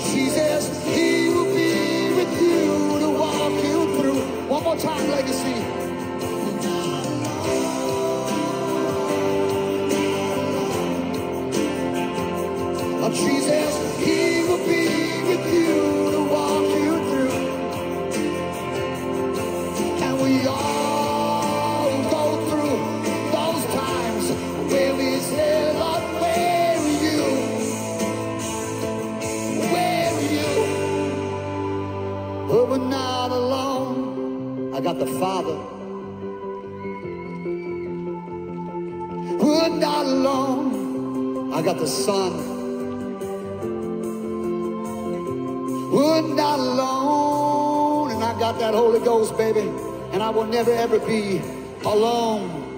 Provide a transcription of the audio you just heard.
She says he will be with you to walk you through. One more time, legacy. Oh, she we're not alone. I got the Father. We're not alone. I got the Son. We're not alone. And I got that Holy Ghost, baby. And I will never ever be alone.